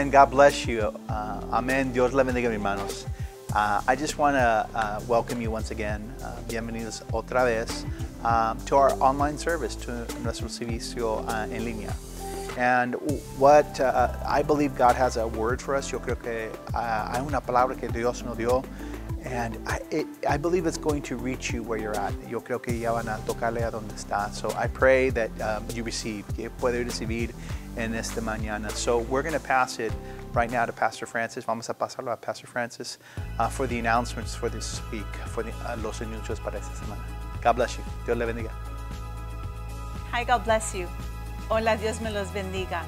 Amen. God bless you. Uh, amen. Dios le bendiga, hermanos. Uh, I just want to uh, welcome you once again. Uh, bienvenidos otra vez uh, to our online service, to nuestro servicio uh, en línea. And what uh, I believe God has a word for us. Yo creo que hay una palabra que Dios nos dio. And I, it, I believe it's going to reach you where you're at. Yo creo que ya van a tocarle a donde está. So I pray that um, you receive, que puede recibir en esta mañana. So we're going to pass it right now to Pastor Francis. Vamos a pasarlo a Pastor Francis uh, for the announcements for this week, for the, uh, los anuncios para esta semana. God bless you. Dios le bendiga. Hi, God bless you. Hola, Dios me los bendiga.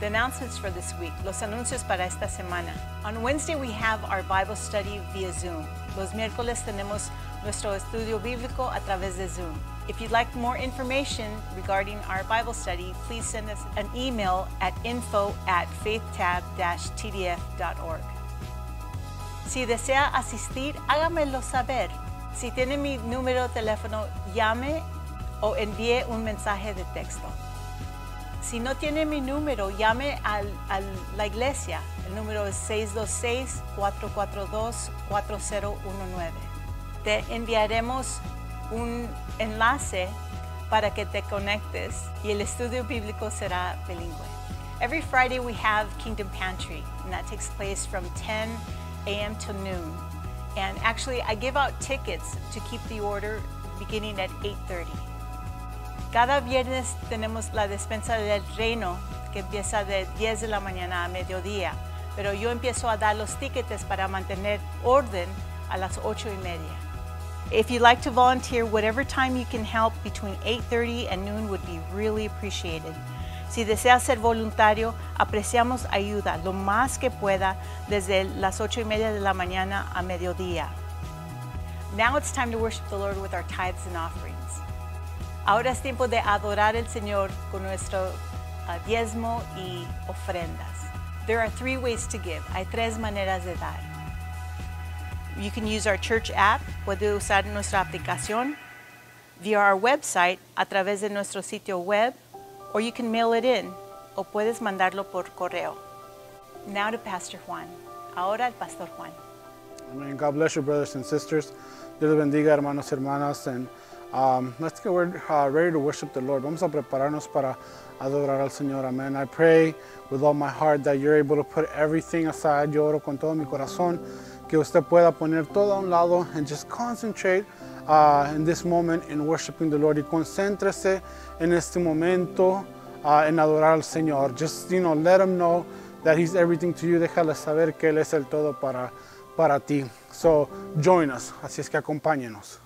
The announcements for this week, los anuncios para esta semana. On Wednesday, we have our Bible study via Zoom. Los miércoles tenemos nuestro estudio bíblico a través de Zoom. If you'd like more information regarding our Bible study, please send us an email at info at faithtab-tdf.org. Si desea asistir, hágamelo saber. Si tiene mi número de teléfono, llame o envíe un mensaje de texto. Si no tiene mi número, llame a la iglesia. El número es 626-442-4019. Te enviaremos un enlace para que te conectes y el estudio bíblico será bilingüe. Every Friday we have Kingdom Pantry, and that takes place from 10 a.m. to noon. And actually, I give out tickets to keep the order beginning at 8.30. Cada viernes tenemos la despensa del reino que empieza de 10 de la mañana a mediodía, pero yo empiezo a dar los tickets para mantener orden a las 8 y media. If you'd like to volunteer, whatever time you can help between 8.30 and noon would be really appreciated. Si desea ser voluntario, apreciamos ayuda lo más que pueda desde las 8 y media de la mañana a mediodía. Now it's time to worship the Lord with our tithes and offerings. Ahora es tiempo de adorar al Señor con nuestro uh, diezmo y ofrendas. There are three ways to give. Hay tres maneras de dar. You can use our church app, puede usar nuestra aplicación, via our website, a través de nuestro sitio web, or you can mail it in, o puedes mandarlo por correo. Now to Pastor Juan. Ahora el Pastor Juan. Amen. God bless you, brothers and sisters. Dios bendiga, hermanos y hermanas. And um, let's get uh, ready to worship the Lord. Vamos a prepararnos para adorar al Señor. Amen. I pray with all my heart that you're able to put everything aside. Yo oro con todo mi corazón que usted pueda poner todo a un lado and just concentrate uh, in this moment in worshiping the Lord. Y concéntrese en este momento uh, en adorar al Señor. Just, you know, let Him know that He's everything to you. Déjale saber que Él es el todo para, para ti. So, join us. Así es que acompáñenos.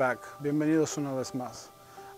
Back. Bienvenidos una vez más.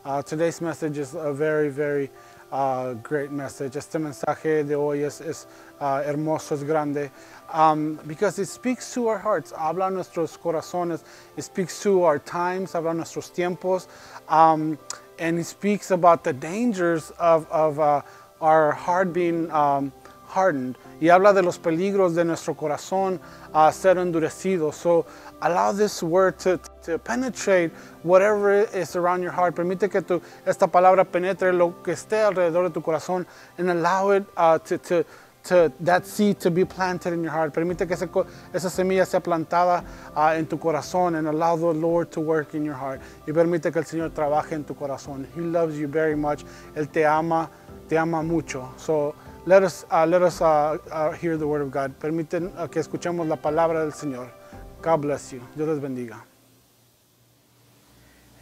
Uh, today's message is a very, very uh, great message. Este mensaje de hoy es, es uh, hermoso, es grande, um, because it speaks to our hearts. Habla nuestros corazones. It speaks to our times. Habla nuestros tiempos. Um, and it speaks about the dangers of, of uh, our heart being um, hardened. Y habla de los peligros de nuestro corazón a ser endurecido. So allow this word to, to penetrate whatever is around your heart. Permite que tu, esta palabra penetre lo que esté alrededor de tu corazón and allow it uh, to, to, to that seed to be planted in your heart. Permite que ese esa semilla sea plantada uh, en tu corazón and allow the Lord to work in your heart. Y permite que el Señor trabaje en tu corazón. He loves you very much. Él te ama, te ama mucho. So let us, uh, let us uh, uh, hear the word of God. Permiten uh, que escuchemos la palabra del Señor. God bless you. Dios les bendiga.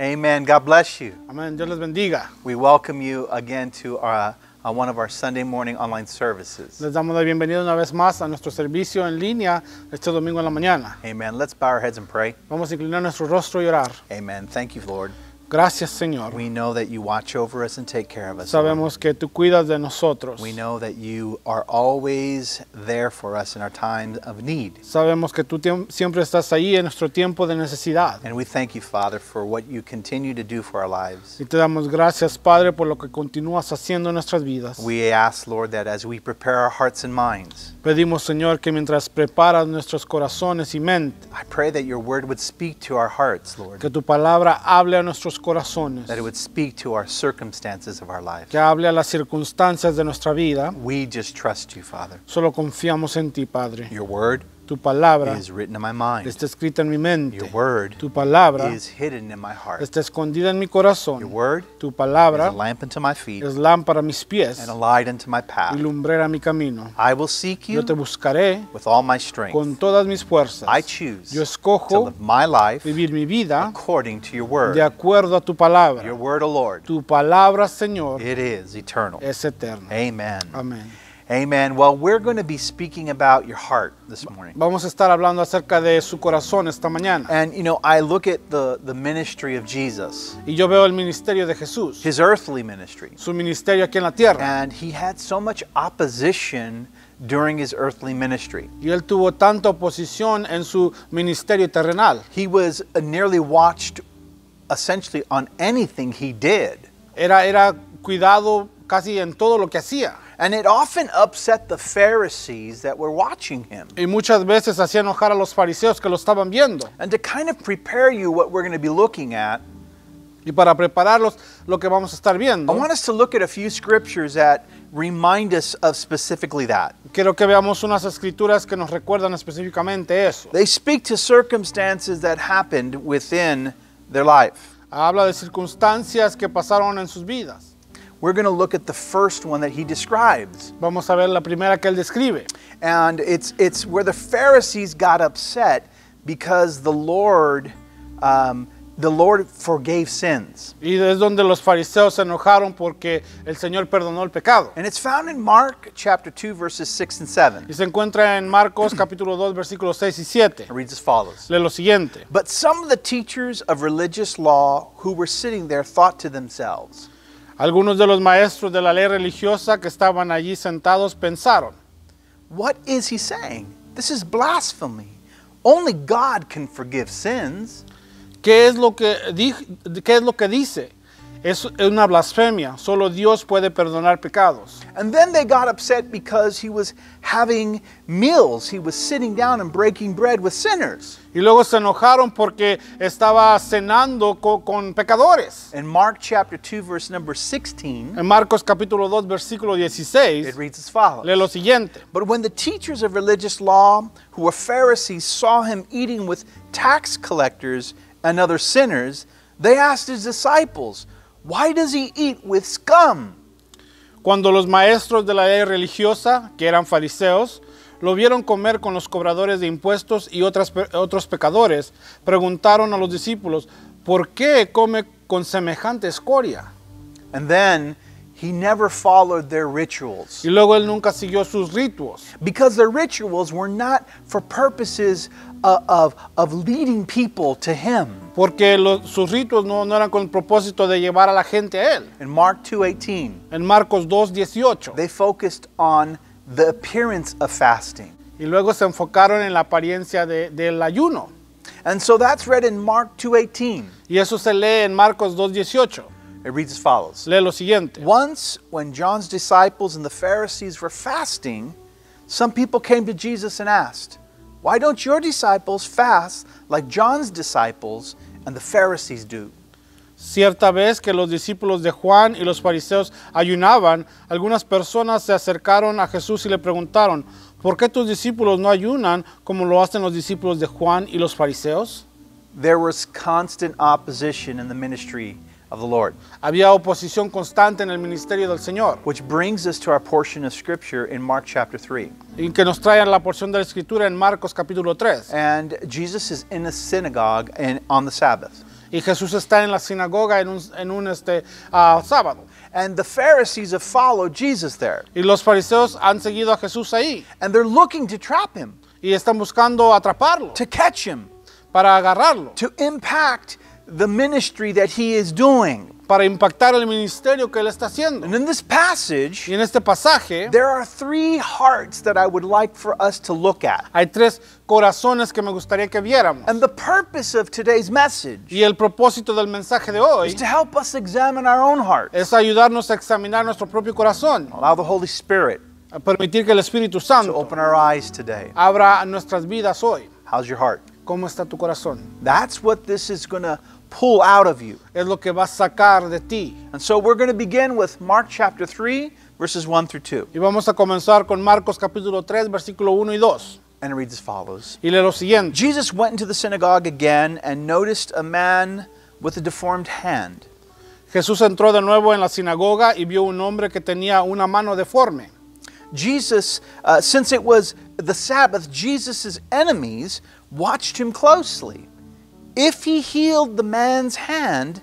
Amen. God bless you. Amén. Dios les bendiga. We welcome you again to our, uh, one of our Sunday morning online services. Les damos la bienvenida una vez más a nuestro servicio en línea este domingo en la mañana. Amen. Let's bow our heads and pray. Vamos a inclinar nuestro rostro y orar. Amen. Thank you, Lord. Gracias, Señor. We know that you watch over us and take care of us. Lord. Sabemos que tú cuidas de nosotros. We know that you are always there for us in our times of need. Sabemos que tú siempre estás ahí en nuestro tiempo de necesidad. And we thank you, Father, for what you continue to do for our lives. Y te damos gracias, Padre, por lo que continúas haciendo en nuestras vidas. We ask, Lord, that as we prepare our hearts and minds, Pedimos, Señor, que mientras preparas nuestros corazones y mente, I pray that your word would speak to our hearts, Lord, que tu palabra hable a nuestros corazones, that it would speak to our circumstances of our life. que hable a las circunstancias de nuestra vida. We just trust you, Father. Solo confiamos en ti, Padre. Your word Tu palabra is written in my mind. está escrita en mi mente. Your word Tu palabra is hidden in my heart. está escondida en mi Your word Tu is a lamp unto my feet es lámpara a mis pies and a light unto my y path. lumbrera a mi camino. I will seek you Yo te buscaré with all my strength. con todas mis fuerzas. I choose Yo to live my life vivir mi vida according to your de word. acuerdo a tu Your word, O Lord, Tu palabra, Señor, it is eternal. es eterna. Amen. Amén. Amen. Well, we're going to be speaking about your heart this morning. Vamos a estar hablando acerca de su corazón esta mañana. And, you know, I look at the, the ministry of Jesus, Y yo veo el ministerio de Jesús, his earthly ministry. su ministerio aquí en la tierra. And he had so much opposition during his earthly ministry. Y él tuvo tanta oposición en su ministerio terrenal. He was nearly watched essentially on anything he did. Era, era cuidado casi en todo lo que hacía. And it often upset the Pharisees that were watching him. Y muchas veces hacía enojar a los fariseos que lo estaban viendo. And to kind of prepare you what we're going to be looking at, Y para prepararlos lo que vamos a estar viendo. I want us to look at a few scriptures that remind us of specifically that. quiero que veamos unas escrituras que nos recuerdan específicamente eso. They speak to circumstances that happened within their life. Habla de circunstancias que pasaron en sus vidas. We're going to look at the first one that he describes. Vamos a ver la primera que él describe. And it's, it's where the Pharisees got upset because the Lord, um, the Lord forgave sins. Y es donde los fariseos se enojaron porque el Señor perdonó el pecado. And it's found in Mark chapter 2, verses 6 and 7. Y se encuentra en Marcos capítulo 2 versículos 6 y 7. It reads as follows. Lee lo siguiente. But some of the teachers of religious law who were sitting there thought to themselves, Algunos de los maestros de la ley religiosa que estaban allí sentados pensaron, What is he saying? This is blasphemy. Only God can forgive sins. ¿qué es lo que, di- qué es lo que dice? Es una blasfemia, solo Dios puede perdonar pecados. And then they got upset because he was having meals. He was sitting down and breaking bread with sinners. Y luego se enojaron porque estaba cenando co- con pecadores. In Mark chapter 2, verse number 16, En Marcos capítulo 2 versículo it 16, reads as follows. lee lo siguiente. But when the teachers of religious law, who were Pharisees, saw him eating with tax collectors and other sinners, they asked his disciples, Why does he eat with scum? Cuando los maestros de la ley religiosa, que eran fariseos, lo vieron comer con los cobradores de impuestos y otras otros pecadores, preguntaron a los discípulos, ¿por qué come con semejante escoria? And then he never followed their rituals. Y luego él nunca siguió sus ritos, Because their rituals were not for purposes uh, of, of leading people to him. Porque lo- sus ritos no, no eran con el propósito de llevar a la gente a él. In Mark 2:18, En Marcos 2.18. they focused on the appearance of fasting. Y luego se enfocaron en la apariencia de- del ayuno. And so that's read in Mark 2:18. Y eso se lee en Marcos 2.18. It reads as follows. Lee lo siguiente. Once, when John's disciples and the Pharisees were fasting, some people came to Jesus and asked, Why don't your disciples fast like John's disciples and the Pharisees do? Cierta vez que los discípulos de Juan y los fariseos ayunaban, algunas personas se acercaron a Jesús y le preguntaron, ¿por qué tus discípulos no ayunan como lo hacen los discípulos de Juan y los fariseos? There was constant opposition in the ministry of the Lord. Había oposición constante en el ministerio del Señor. Which brings us to our portion of scripture in Mark chapter 3. Y que nos traen la porción de la escritura en Marcos capítulo 3. And Jesus is in a synagogue and on the Sabbath. Y Jesús está en la sinagoga en un, en un, este, ah, sábado. And the Pharisees have followed Jesus there. Y los fariseos han seguido a Jesús ahí. And they're looking to trap him, Y están buscando atraparlo to catch him, para agarrarlo. to impact the ministry that he is doing. para impactar el ministerio que él está haciendo. And in this passage, Y en este pasaje there are three hearts that I would like for us to look at. hay tres corazones que me gustaría que viéramos. And the purpose of today's message Y el propósito del mensaje de hoy is to help us examine our own heart. es ayudarnos a examinar nuestro propio corazón, Allow the Holy Spirit a permitir que el Espíritu Santo to open our eyes today. abra nuestras vidas hoy. How's your heart? ¿Cómo está tu corazón? That's what this is going to pull out of you. Es lo que va a sacar de ti. And so we're going to begin with Mark chapter 3, verses 1 through 2. Y vamos a comenzar con Marcos capítulo 3, versículo 1 y 2. And it reads as follows Y lee lo siguiente. Jesus went into the synagogue again and noticed a man with a deformed hand. Jesús entró de nuevo en la sinagoga y vio un hombre que tenía una mano deforme. Jesus, uh, since it was the Sabbath, Jesus' enemies watched him closely. If he healed the man's hand,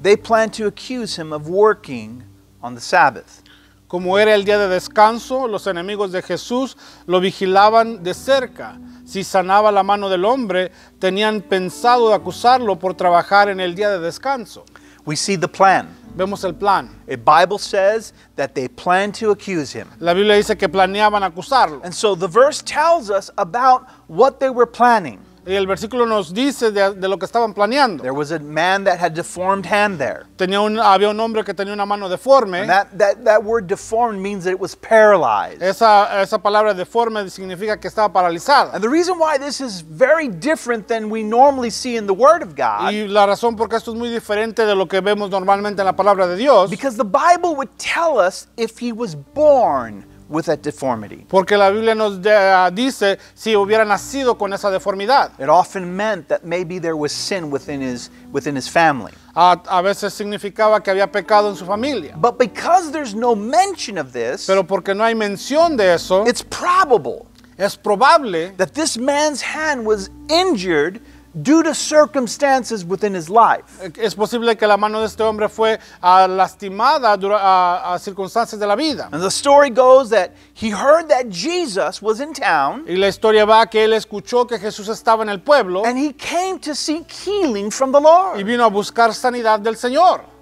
they planned to accuse him of working on the Sabbath. Como era el día de descanso, los enemigos de Jesús lo vigilaban de cerca. Si sanaba la mano del hombre, tenían pensado de acusarlo por trabajar en el día de descanso. We see the plan. Vemos el plan. The Bible says that they planned to accuse him. La Biblia dice que planeaban acusarlo. And so the verse tells us about what they were planning. Y el versículo nos dice de, de lo que estaban planeando. There was a man that had deformed hand there. Tenía un, había un hombre que tenía una mano deforme. And that, that, that word deformed means that it was paralyzed. Esa, esa palabra deforme significa que estaba paralizada. And the reason why this is very different than we normally see in the Word of God, Y la razón por qué esto es muy diferente de lo que vemos normalmente en la palabra de Dios, because the Bible would tell us if he was born with that deformity. porque la Biblia nos de- ah, dice si hubiera nacido con esa deformidad. It often meant that maybe there was sin within his, within his family. A, a veces significaba que había pecado en su familia. But because there's no mention of this, Pero porque no hay mención de eso, it's probable es probable that this man's hand was injured due to circumstances within his life. es posible que la mano de este hombre fue ah, lastimada a, a circunstancias de la vida. And the story goes that he heard that Jesus was in town Y la historia va que él escuchó que Jesús estaba en el pueblo and he came to seek healing from the Lord. y vino a buscar sanidad del Señor.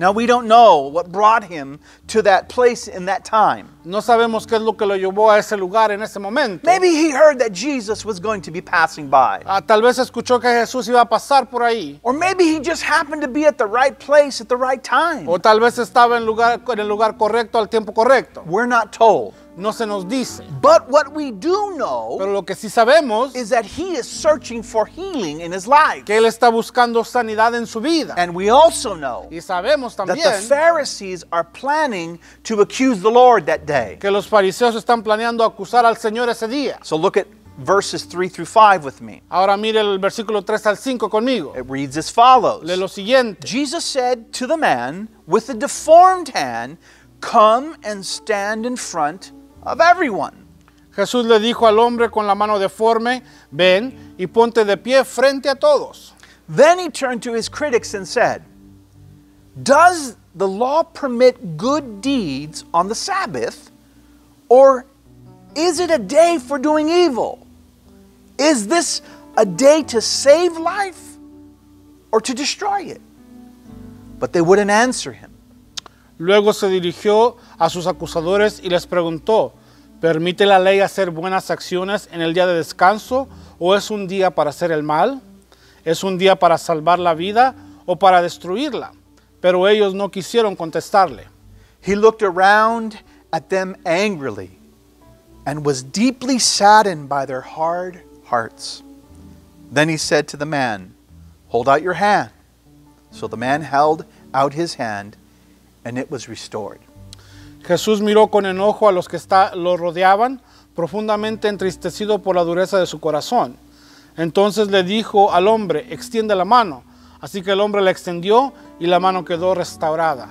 Now we don't know what brought him to that place in that time. No sabemos qué es lo que lo llevó a ese lugar en ese momento. Maybe he heard that Jesus was going to be passing by. Ah, tal vez escuchó que Jesús iba a pasar por ahí. Or maybe he just happened to be at the right place at the right time. O tal vez estaba en, lugar, en el lugar correcto al tiempo correcto. We're not told. No se nos dice. But what we do know Pero lo que sí sabemos is that he is searching for healing in his life. que él está buscando sanidad en su vida. And we also know Y sabemos también that the Pharisees are planning to accuse the Lord that day. que los fariseos están planeando acusar al Señor ese día. So look at verses 3 through 5 with me. Ahora mire el versículo 3 al 5 conmigo. It reads as follows Lee lo siguiente. Jesus said to the man with the deformed hand, Come and stand in front of everyone. Jesús le dijo al hombre con la mano deforme, ven y ponte de pie frente a todos. Then he turned to his critics and said, Does the law permit good deeds on the Sabbath, or is it a day for doing evil? Is this a day to save life or to destroy it? But they wouldn't answer him. Luego se dirigió a sus acusadores y les preguntó, ¿permite la ley hacer buenas acciones en el día de descanso o es un día para hacer el mal? ¿Es un día para salvar la vida o para destruirla? Pero ellos no quisieron contestarle. He looked around at them angrily and was deeply saddened by their hard hearts. Then he said to the man, Hold out your hand. So the man held out his hand, and it was restored. Jesús miró con enojo a los que está- lo rodeaban, profundamente entristecido por la dureza de su corazón. Entonces le dijo al hombre, extiende la mano. Así que el hombre la extendió y la mano quedó restaurada.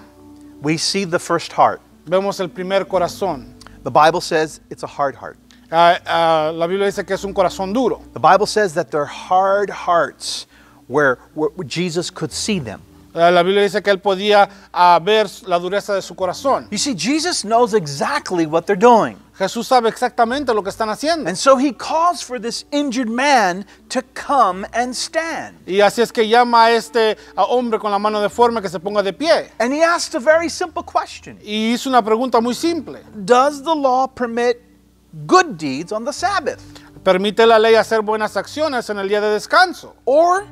We see the first heart. Vemos el primer corazón. The Bible says it's a hard heart. Ah, ah, la Biblia dice que es un corazón duro. The Bible says that they're hard hearts where, where Jesus could see them. Eh, La Biblia dice que él podía ah, ver la dureza de su corazón. You see, Jesus knows exactly what they're doing. Jesús sabe exactamente lo que están haciendo. And so he calls for this injured man to come and stand. Y así es que llama a este a hombre con la mano deforme que se ponga de pie. And he asked a very simple question Y hizo una pregunta muy simple. Does the law permit good deeds on the Sabbath? ¿Permite la ley hacer buenas acciones en el día de descanso? Or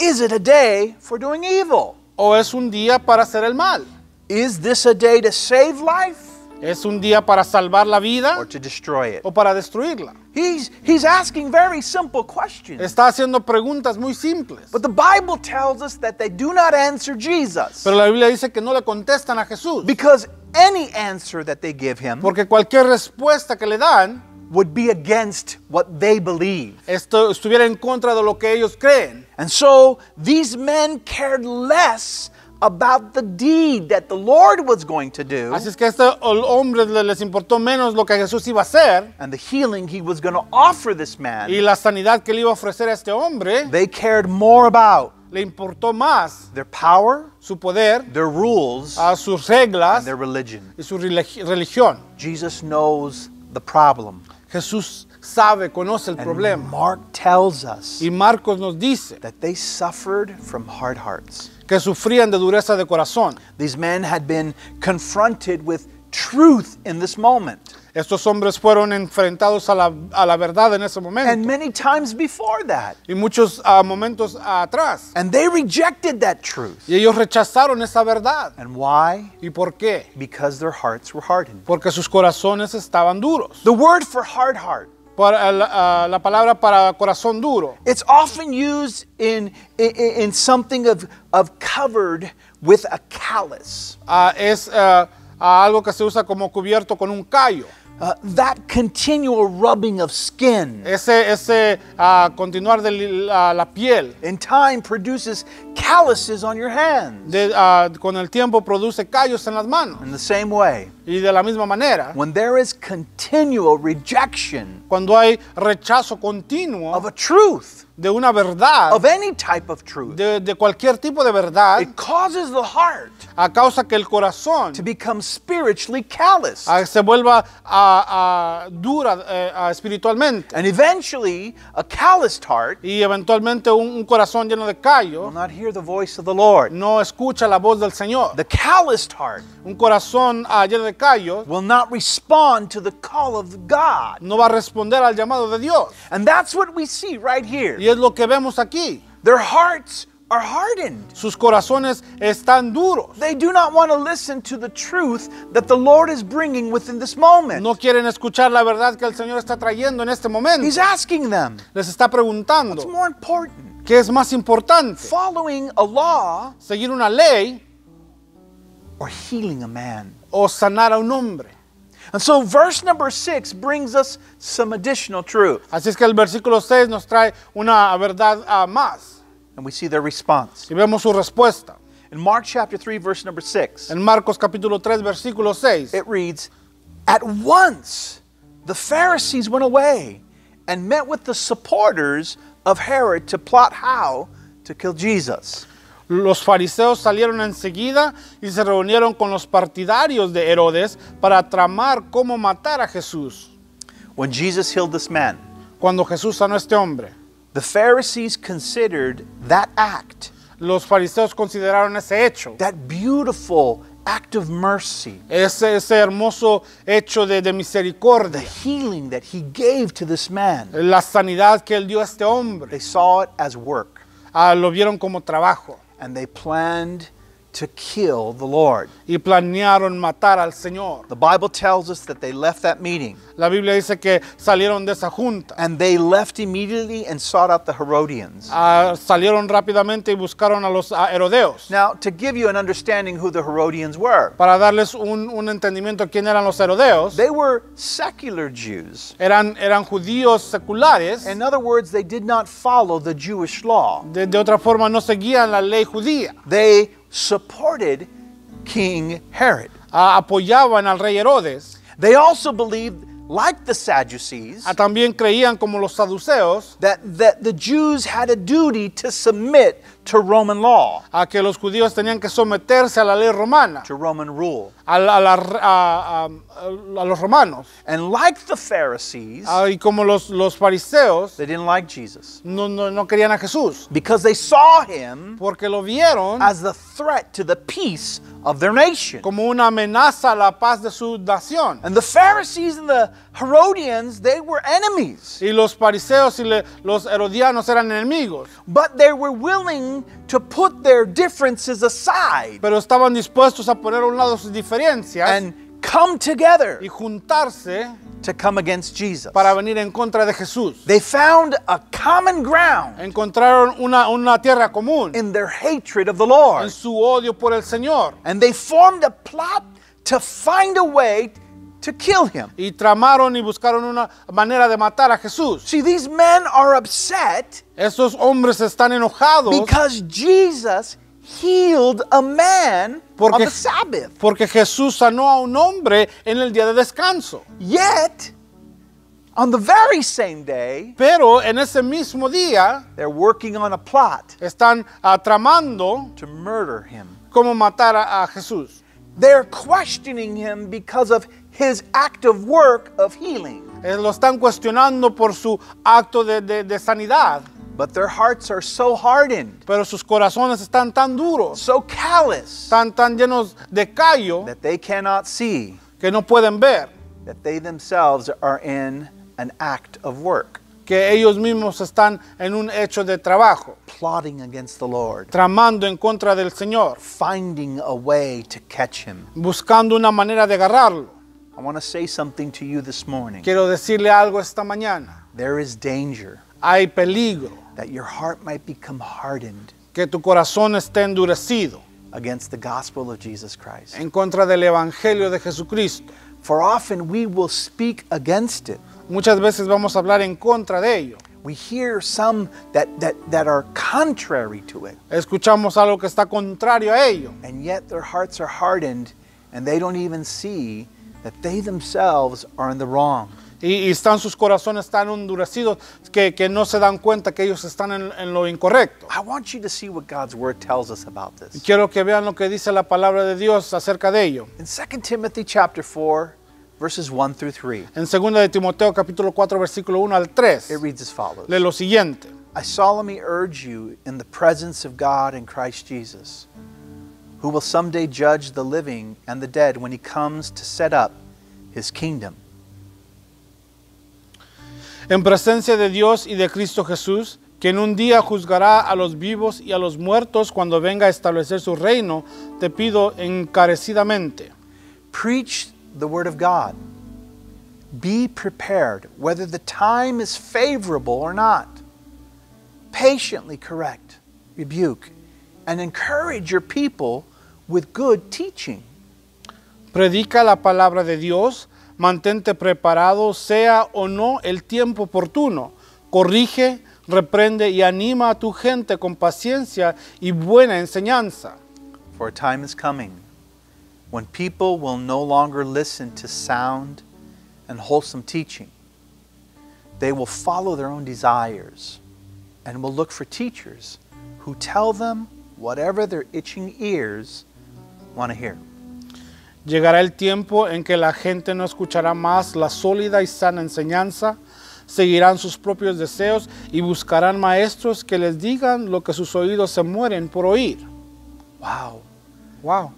is it a day for doing evil? ¿O es un día para hacer el mal? Is this a day to save life ¿Es un día para salvar la vida or to destroy it? o para destruirla? He's, he's asking very simple questions. Está haciendo preguntas muy simples. But the Bible tells us that they do not answer Jesus. Pero la Biblia dice que no le contestan a Jesús. Because any answer that they give him Porque cualquier respuesta que le dan would be against what they believe. esto estuviera en contra de lo que ellos creen. And so these men cared less about the deed that the Lord was going to do Así es que a estos hombres les importó menos lo que Jesús iba a hacer and the healing he was going to offer this man. y la sanidad que le iba a ofrecer a este hombre. They cared more about Le importó más their power, su poder, their rules, a sus and reglas their religion. y su religión. Jesus knows the problem. Jesús sabe, conoce el And problema. Mark tells us Y Marcos nos dice that they suffered from hard hearts. que sufrían de dureza de corazón. These men had been confronted with truth in this moment Estos hombres fueron enfrentados a la, a la verdad en ese and momento many times before that. y muchos ah, momentos atrás. And they rejected that truth. Y ellos rechazaron esa verdad. And why? ¿Y por qué? Because their hearts were hardened. Porque sus corazones estaban duros. The word for hard heart, Para, la, ah, la palabra para corazón duro it's often used in, in, in something of, of covered with a callus. ah, es ah, algo que se usa como cubierto con un callo. Uh, that continual rubbing of skin Ese, ese ah, continuar de la, la piel in time produces calluses on your hands. de, ah, con el tiempo produce callos en las manos. In the same way, Y de la misma manera, when there is continual rejection cuando hay rechazo continuo of a truth, de una verdad, of any type of truth, de, de cualquier tipo de verdad, it causes the heart a causa que el corazón to become spiritually callous. ah, se vuelva ah, ah, dura eh, ah, espiritualmente. And eventually, a calloused heart Y eventualmente un, un corazón lleno de will not hear the voice of the Lord. no escucha la voz del Señor. The calloused heart Un corazón ah, lleno de callo will not respond to the call of God. no va a responder al llamado de Dios. And that's what we see right here. Y es lo que vemos aquí. Their hearts are hardened. Sus corazones están duros. They do not want to listen to the truth that the Lord is bringing within this moment. No quieren escuchar la verdad que el Señor está trayendo en este momento. He's asking them, Les está what's preguntando more important? qué es más importante, Following a law seguir una ley or healing a man? o sanar a un hombre. And so, verse number six brings us some additional truth. Así es que el versículo 6 nos trae una verdad ah, más And we see their response. y vemos su respuesta. In Mark chapter 3, verse number 6, En Marcos capítulo 3 versículo 6 it reads, At once the Pharisees went away and met with the supporters of Herod to plot how to kill Jesus. Los fariseos salieron enseguida y se reunieron con los partidarios de Herodes para tramar cómo matar a Jesús. When Jesus healed this man, Cuando Jesús sanó a este hombre, the Pharisees considered that act, los fariseos consideraron ese hecho, that beautiful act of mercy, ese, ese hermoso hecho de, de the misericordia, healing that he gave to this man, la sanidad que él dio a este hombre, they saw it as work. Ah, lo vieron como trabajo and they planned to kill the Lord. y planearon matar al Señor. The Bible tells us that they left that meeting La Biblia dice que salieron de esa junta, and they left immediately and sought out the Herodians. ah, salieron rápidamente y buscaron a los Herodeos. Now, to give you an understanding who the Herodians were, Para darles un, un entendimiento quién eran los Herodeos, they were secular Jews. eran, eran judíos seculares, In other words, they did not follow the Jewish law. de, de otra forma no seguían la ley judía, They supported King Herod. Ah, apoyaban al rey Herodes, They also believed, like the Sadducees, Ah, también creían como los saduceos that, that the Jews had a duty to submit to Roman law, a que los judíos tenían que someterse a la ley romana, to Roman rule. a, la- a la- a- a- los romanos. And like the Pharisees, Ah, y como los, los fariseos they didn't like Jesus no, no, no querían a Jesús, because they saw him porque lo vieron as the threat to the peace of their nation. como una amenaza a la paz de su nación. And the Pharisees and the Herodians, they were enemies. Y los fariseos y le- los herodianos eran enemigos, But they were willing to put their differences aside pero estaban dispuestos a poner a un lado sus diferencias and come together y juntarse to come against Jesus. para venir en contra de Jesús. They found a common ground Encontraron una, una tierra común in their hatred of the en Lord. su odio por el Señor And they formed a plot to find a way to kill him. y tramaron y buscaron una manera de matar a Jesús. See, these men are upset Esos hombres están enojados because Jesus healed a man on the Sabbath. porque Jesús sanó a un hombre en el día de descanso. Yet, on the very same day, Pero en ese mismo día they're working on a plot están ah, tramando to murder him. cómo matar a, a Jesús. They're questioning him because of his act of work of healing. Eh, lo están cuestionando por su acto de, de- de sanidad, But their hearts are so hardened, pero sus corazones están tan duros, so callous, tan, tan llenos de callo that they cannot see que no pueden ver that they themselves are in an act of work, que ellos mismos están en un hecho de trabajo, plotting against the Lord, tramando en contra del Señor, finding a way to catch him. buscando una manera de agarrarlo. I want to say something to you this morning. Quiero decirle algo esta mañana. There is danger Hay peligro that your heart might become hardened que tu corazón esté endurecido against the gospel of Jesus Christ. en contra del Evangelio de Jesucristo. For often we will speak against it. Muchas veces vamos a hablar en contra de ello. We hear some that, that, that are contrary to it, Escuchamos algo que está contrario a ello. and yet their hearts are hardened and they don't even see that they themselves are in the wrong. Y, y están sus corazones tan endurecidos que, que no se dan cuenta que ellos están en, en lo incorrecto. I want you to see what God's word tells us about this. Quiero que vean lo que dice la palabra de Dios acerca de ello. In 2 Timothy chapter 4, verses 1 through 3, En 2 de Timoteo capítulo 4 versículo 1 al 3, it reads as follows. lee lo siguiente. I solemnly urge you in the presence of God and Christ Jesus, who will someday judge the living and the dead when he comes to set up his kingdom. En presencia de Dios y de Cristo Jesús, que en un día juzgará a los vivos y a los muertos cuando venga a establecer su reino, te pido encarecidamente. Preach the word of God. Be prepared, whether the time is favorable or not. Patiently correct, rebuke, and encourage your people with good teaching. Predica la palabra de Dios, mantente preparado, sea o no el tiempo oportuno. Corrige, reprende y anima a tu gente con paciencia y buena enseñanza. For a time is coming when people will no longer listen to sound and wholesome teaching. They will follow their own desires and will look for teachers who tell them whatever their itching ears want to hear. Llegará el tiempo en que la gente no escuchará más la sólida y sana enseñanza, seguirán sus propios deseos y buscarán maestros que les digan lo que sus oídos se mueren por oír. Wow. Wow.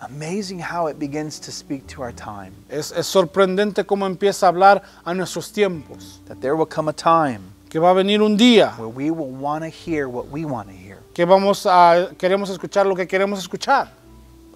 Amazing how it begins to speak to our time. Es, es sorprendente cómo empieza a hablar a nuestros tiempos. That there will come a time Que va a venir un día where we will want to hear what we want to hear. que vamos a queremos escuchar lo que queremos escuchar,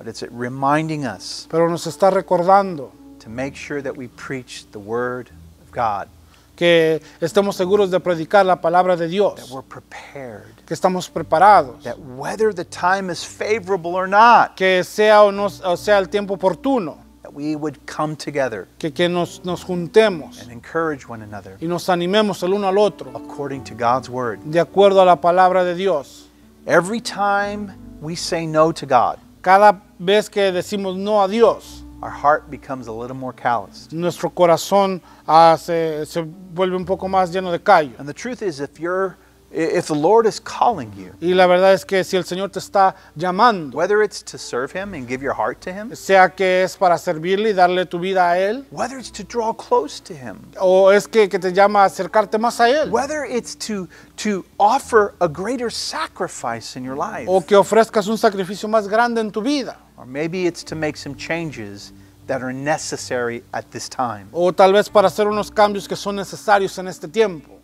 But it's reminding us pero nos está recordando to make sure that we preach the word of God, que estemos seguros de predicar la palabra de that Dios, we're prepared, que estamos preparados, that whether the time is favorable or not, que sea o no o sea el tiempo oportuno, that we would come together que, que nos, nos juntemos and encourage one another y nos animemos el uno al otro according to God's word. de acuerdo a la palabra de Dios. Every time we say no to God, Cada vez que decimos no a Dios, our heart becomes a little more calloused. nuestro corazón ah, se, se vuelve un poco más lleno de callo. And the truth is, if you're If the Lord is calling you, Y la verdad es que si el Señor te está llamando, whether it's to serve Him and give your heart to Him, sea que es para servirle y darle tu vida a Él, whether it's to draw close to Him, o es que, que te llama a acercarte más a Él, whether it's to, to offer a greater sacrifice in your life, o que ofrezcas un sacrificio más grande en tu vida, or maybe it's to make some changes that are necessary at this time. o tal vez para hacer unos cambios que son necesarios en este tiempo.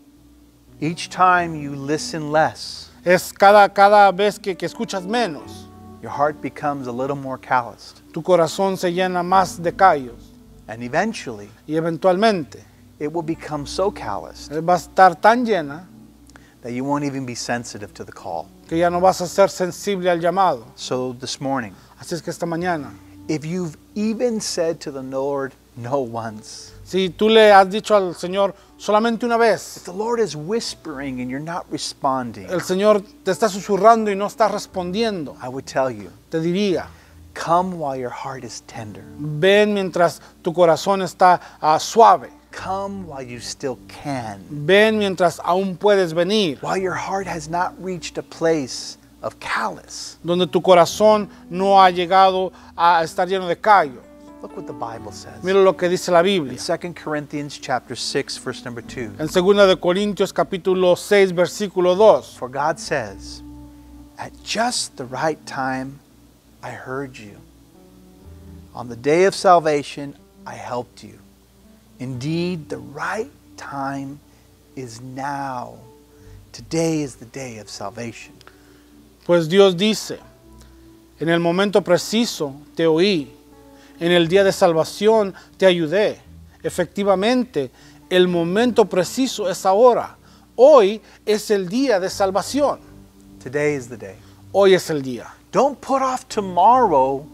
Each time you listen less, Es cada, cada vez que, que escuchas menos, your heart becomes a little more calloused. tu corazón se llena más de callos And eventually, y eventualmente it will become so calloused va a estar tan llena that you won't even be sensitive to the call. que ya no vas a ser sensible al llamado. So this morning, Así es que esta mañana, if you've even said to the Lord no once, si tú le has dicho al Señor solamente una if vez, the Lord is whispering and you're not responding, el Señor te está susurrando y no está respondiendo, I would tell you, te diría, come while your heart is tender. ven mientras tu corazón está ah, suave, Come while you still can. ven mientras aún puedes venir, While your heart has not reached a place of callous. donde tu corazón no ha llegado a estar lleno de callo. Look what the Bible says. Mira lo que dice la Biblia. In 2 Corinthians chapter 6 verse number 2. En 2 de Corintios capítulo 6 versículo 2. For God says, At just the right time I heard you. On the day of salvation I helped you. Indeed, the right time is now. Today is the day of salvation. Pues Dios dice, en el momento preciso te oí, en el día de salvación te ayudé. Efectivamente, el momento preciso es ahora. Hoy es el día de salvación. Today is the day. Hoy es el día. Don't put off tomorrow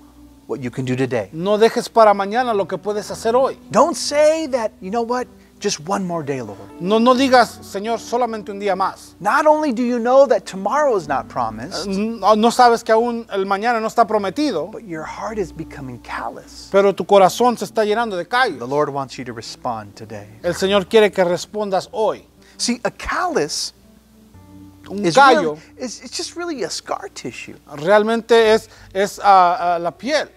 what you can do today. No dejes para mañana lo que puedes hacer hoy. Don't say that, you know what, just one more day, Lord. No, no digas, Señor, solamente un día más. Not only do you know that tomorrow is not promised, No, no sabes que aún el mañana no está prometido, but your heart is becoming callous. pero tu corazón se está llenando de The callos. Lord wants you to respond today. El Señor quiere que respondas hoy. See, a callus Un is, callo really, is it's just really a scar tissue. realmente es, es ah, ah, la piel.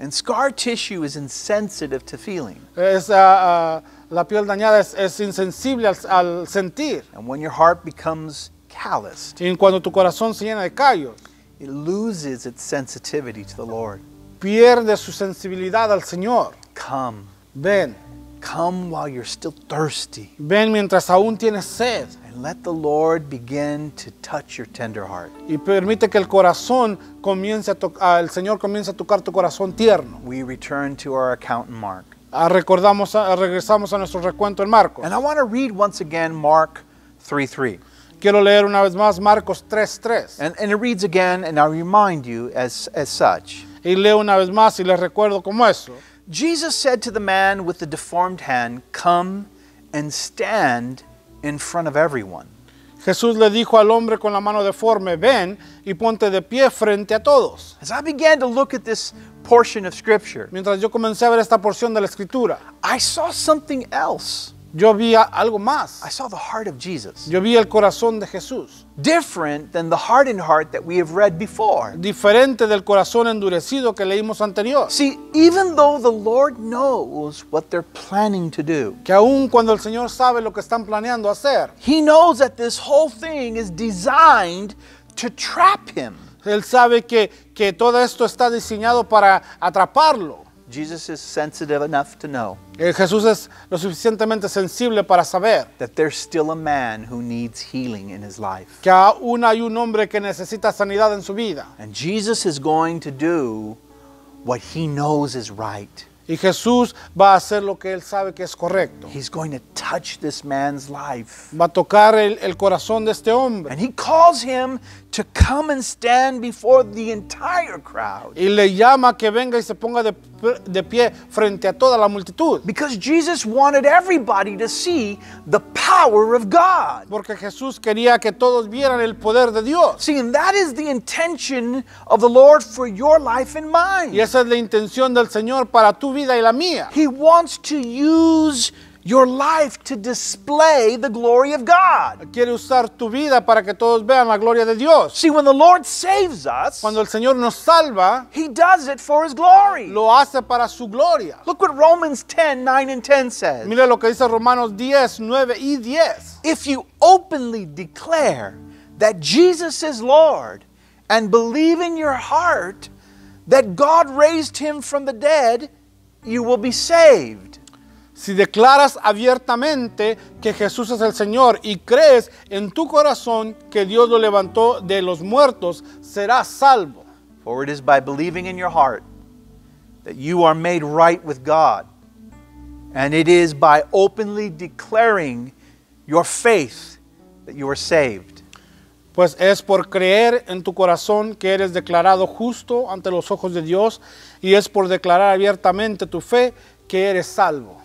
And scar tissue is insensitive to feeling. Es, ah, ah, la piel dañada es, es insensible al, al sentir. And when your heart becomes calloused, Y cuando tu corazón se llena de callos, it loses its sensitivity to the Lord. pierde su sensibilidad al Señor. Come. Ven, Come while you're still thirsty. ven mientras aún tienes sed. And let the Lord begin to touch your tender heart. Y permite que el corazón comience a tocar, el Señor comience a tocar tu corazón tierno. We return to our account in Mark. Ah, recordamos, ah, regresamos a nuestro recuento en Marcos. And I want to read once again Mark 3 3. Quiero leer una vez más Marcos 3.3. And, and it reads again, and I remind you as, as such. Y leo una vez más y les recuerdo como eso. Jesus said to the man with the deformed hand, Come and stand in front of everyone. Jesús le dijo al hombre con la mano deforme, ven y ponte de pie frente a todos. As I began to look at this portion of Scripture, Mientras yo comencé a ver esta porción de la escritura, I saw something else. Yo vi algo I más. saw the heart of Jesus, Yo vi el corazón de Jesús, different than the hardened heart that we have read before. diferente del corazón endurecido que leímos anterior. See, even though the Lord knows what they're planning to do, Que aun cuando el Señor sabe lo que están planeando hacer, He knows that this whole thing is designed to trap Him. Él sabe que, que todo esto está diseñado para atraparlo. Jesus is sensitive enough to know Eh, Jesús es lo suficientemente sensible para saber that there's still a man who needs healing in his life. que aún hay un hombre que necesita sanidad en su vida. And Jesus is going to do what he knows is right. Y Jesús va a hacer lo que él sabe que es correcto. He's going to touch this man's life. Va a tocar el, el corazón de este hombre. And he calls him to come and stand before the entire crowd. Y le llama que venga y se ponga de, de pie frente a toda la multitud. Because Jesus wanted everybody to see the power of God. Porque Jesús quería que todos vieran el poder de Dios. See, and that is the intention of the Lord for your life and mine. Y esa es la intención del Señor para tu vida y la mía. He wants to use your life to display the glory of God. Quiere usar tu vida para que todos vean la gloria de Dios. See, when the Lord saves us, Cuando el Señor nos salva, He does it for His glory. lo hace para su gloria. Look what Romans 10 9 and 10 says. Mire lo que dice Romanos 10, 9 y 10. If you openly declare that Jesus is Lord and believe in your heart that God raised him from the dead, you will be saved. Si declaras abiertamente que Jesús es el Señor y crees en tu corazón que Dios lo levantó de los muertos, serás salvo. For it is by believing in your heart that you are made right with God. And it is by openly declaring your faith that you are saved. Pues es por creer en tu corazón que eres declarado justo ante los ojos de Dios y es por declarar abiertamente tu fe que eres salvo.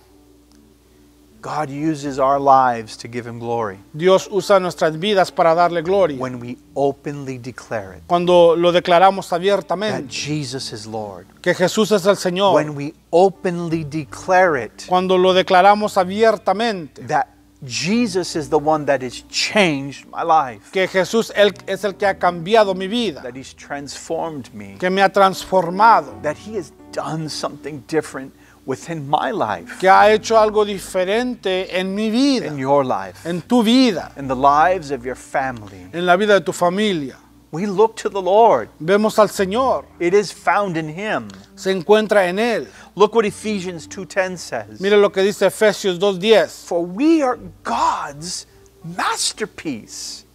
God uses our lives to give him glory Dios usa nuestras vidas para darle gloria. when we openly declare it Cuando lo declaramos abiertamente. that Jesus is Lord. que Jesús es el Señor. When we openly declare it Cuando lo declaramos abiertamente, that Jesus is the one that has changed my life, que Jesús él es el que ha cambiado mi vida, that he's transformed me, que me ha transformado, that he has done something different within my life, que ha hecho algo diferente en mi vida, in your life, en tu vida, in the lives of your family. en la vida de tu familia. We look to the Lord. Vemos al Señor, It is found in him. se encuentra en Él. Look what Ephesians 2:10 says. Mire lo que dice Efesios 2.10. For we are God's masterpiece.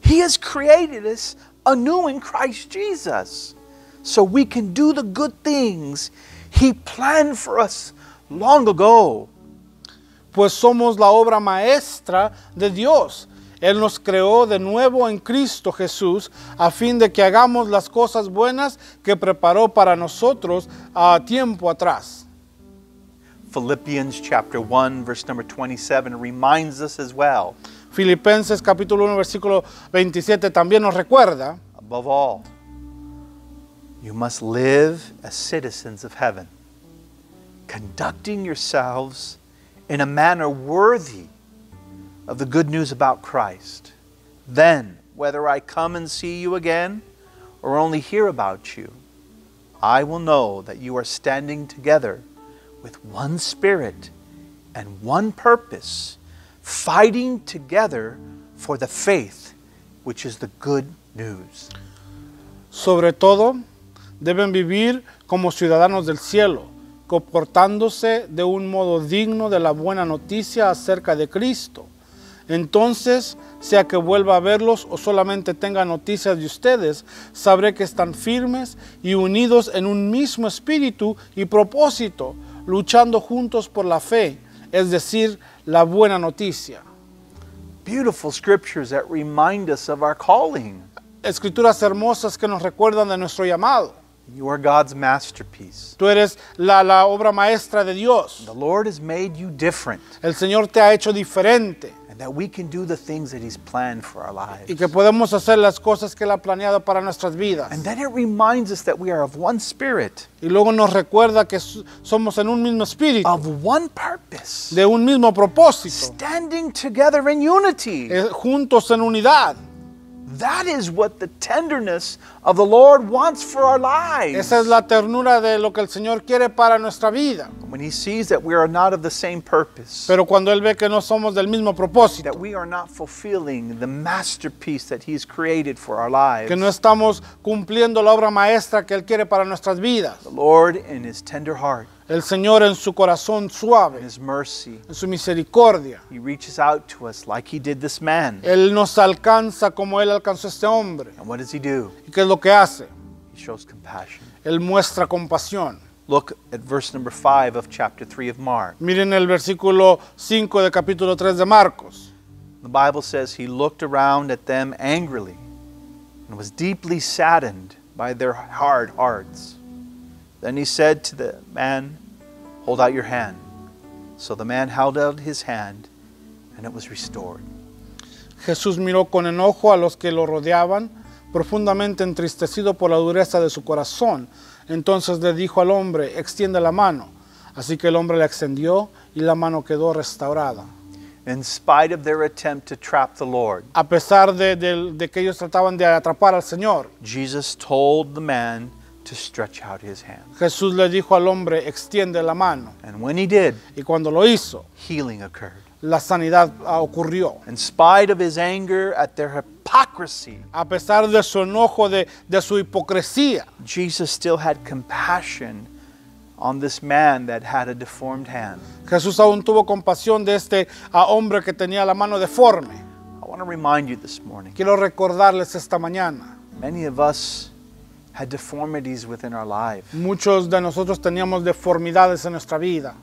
He has created us anew in Christ Jesus so we can do the good things He planned for us long ago. Pues somos la obra maestra de Dios. Él nos creó de nuevo en Cristo Jesús a fin de que hagamos las cosas buenas que preparó para nosotros a tiempo atrás. Philippians chapter 1 verse number 27 reminds us as well. Filipenses capítulo 1 versículo 27 también nos recuerda, Above all, you must live as citizens of heaven, conducting yourselves in a manner worthy of the good news about Christ. Then, whether I come and see you again or only hear about you, I will know that you are standing together with one spirit and one purpose, fighting together for the faith which is the good news. sobre todo, deben vivir como ciudadanos del cielo, comportándose de un modo digno de la buena noticia acerca de Cristo. Entonces, sea que vuelva a verlos o solamente tenga noticias de ustedes, sabré que están firmes y unidos en un mismo espíritu y propósito, luchando juntos por la fe, es decir, la buena noticia. beautiful scriptures that remind us of our calling. Escrituras hermosas que nos recuerdan de nuestro llamado. You are God's masterpiece. Tú eres la, la obra maestra de Dios. The Lord has made you different, El Señor te ha hecho diferente and that we can do the things that He's planned for our lives. y que podemos hacer las cosas que Él ha planeado para nuestras vidas. And then it reminds us that we are of one spirit, Y luego nos recuerda que somos en un mismo espíritu, of one purpose, de un mismo propósito, standing together in unity. eh, juntos en unidad. That is what the tenderness of the Lord wants for our lives. Esa es la ternura de lo que el Señor quiere para nuestra vida. When He sees that we are not of the same purpose, Pero cuando Él ve que no somos del mismo propósito, that we are not fulfilling the masterpiece that He's created for our lives. que no estamos cumpliendo la obra maestra que Él quiere para nuestras vidas, The Lord, in His tender heart, el Señor en su corazón in suave, His mercy, en su misericordia, He reaches out to us like He did this man. Él nos alcanza como Él alcanzó a este hombre. And what does He do? ¿Y qué es lo que hace? He shows compassion. Él muestra compasión. Look at verse number 5 of chapter 3 of Mark. Miren el versículo 5 de capítulo 3 de Marcos. The Bible says He looked around at them angrily and was deeply saddened by their hard hearts. Then He said to the man, Hold out your hand. So the man held out his hand, and it was restored. Jesús miró con enojo a los que lo rodeaban, profundamente entristecido por la dureza de su corazón. Entonces le dijo al hombre, extiende la mano. Así que el hombre la extendió y la mano quedó restaurada. In spite of their attempt to trap the Lord, A pesar de, de- de que ellos trataban de atrapar al Señor, Jesus told the man to stretch out his hand. Jesús le dijo al hombre, extiende la mano. And when he did, Y cuando lo hizo, healing occurred. la sanidad ah, ocurrió. In spite of his anger at their hypocrisy, A pesar de su enojo, de, de su hipocresía, Jesus still had compassion on this man that had a deformed hand. Jesús aún tuvo compasión de este ah, hombre que tenía la mano deforme. I want to remind you this morning Quiero recordarles esta mañana, many of us had deformities within our life. muchos de nosotros teníamos deformidades en nuestra vida.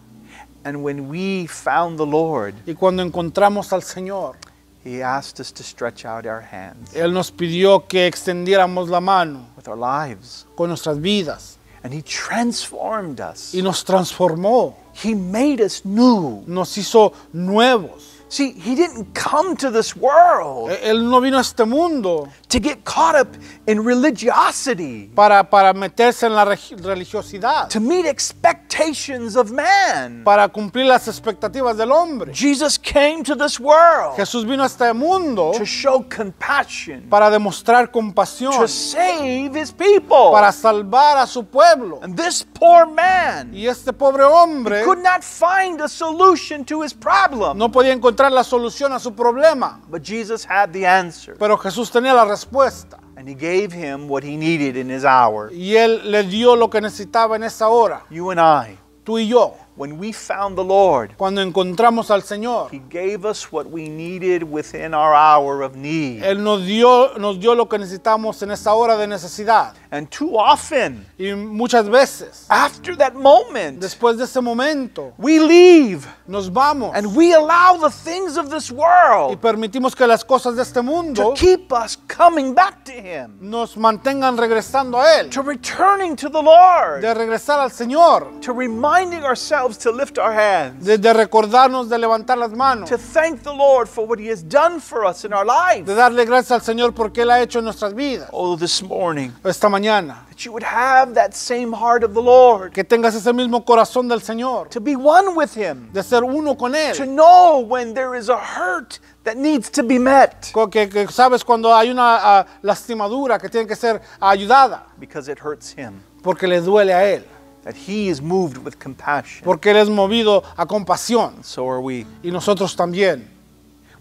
And when we found the Lord, Y cuando encontramos al Señor, He asked us to stretch out our hands Él nos pidió que extendiéramos la mano with our lives. con nuestras vidas. And He transformed us. Y nos transformó, He made us new. nos hizo nuevos. See, He didn't come to this world E- Él no vino a este mundo to get caught up in religiosity, para, para meterse en la religiosidad, to meet expectations of man. para cumplir las expectativas del hombre. Jesus came to this world Jesús vino a este mundo to show compassion, para demostrar compasión, to save His people. para salvar a su pueblo. And this poor man Y este pobre hombre could not find a solution to his problem. no podía encontrar la solución a su problema, But Jesus had the answer. pero Jesús tenía la respuesta. And he gave him what he needed in his hour. Y Él le dio lo que necesitaba en esa hora. You and I, Tú y yo, when we found the Lord, cuando encontramos al Señor, he gave us what we needed within our hour of need. Él nos dio, nos dio lo que necesitamos en esa hora de necesidad. And too often, Y muchas veces, after that moment, después de ese momento, we leave nos vamos and we allow the things of this y world permitimos que las cosas de este to keep us coming back to him, nos mantengan regresando a Él, to returning to the Lord, de regresar al Señor, to reminding ourselves to lift our hands. de, de recordarnos de levantar las manos, to thank the Lord for what He has done for us in our lives. de darle gracias al Señor porque Él ha hecho en nuestras vidas. Oh, this morning, Esta mañana, that you would have that same heart of the Lord, que tengas ese mismo corazón del Señor, to be one with Him, de ser uno con to Él. know when there is a hurt that needs to be met Que, que sabes cuando hay una ah, lastimadura que tiene que ser ayudada because it hurts Him, porque le duele a Él, that He is moved with compassion. porque Él es movido a compasión So are we. y nosotros también.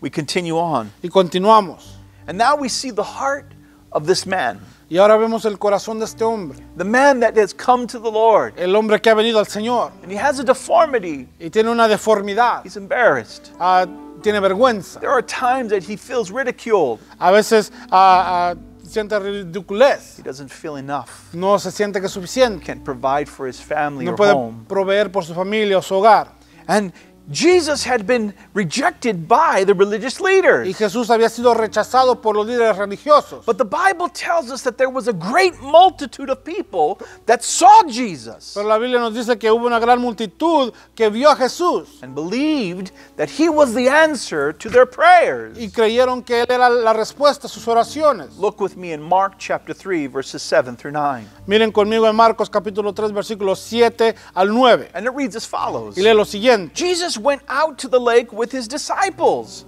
We continue on. Y continuamos. And now we see the heart of this man, Y ahora vemos el corazón de este hombre, the man that has come to the Lord, el hombre que ha venido al Señor and he has a deformity. y tiene una deformidad, He's embarrassed. ah, tiene vergüenza, There are times that he feels ridiculed. a veces ah, ah, siente ridiculez, He doesn't feel enough. no se siente que es suficiente, Can't provide for his family no or puede home. proveer por su familia o su hogar. And Jesus had been rejected by the religious leaders. Y Jesús había sido rechazado por los líderes religiosos. But the Bible tells us that there was a great multitude of people that saw Jesus Pero la Biblia nos dice que hubo una gran multitud que vio a Jesús and believed that he was the answer to their prayers. y creyeron que Él era la respuesta a sus oraciones. Look with me in Mark chapter 3, verses 7 through 9. Miren conmigo en Marcos capítulo 3 versículos 7 al 9. And it reads as follows Y lee lo siguiente. Jesus went out to the lake with his disciples,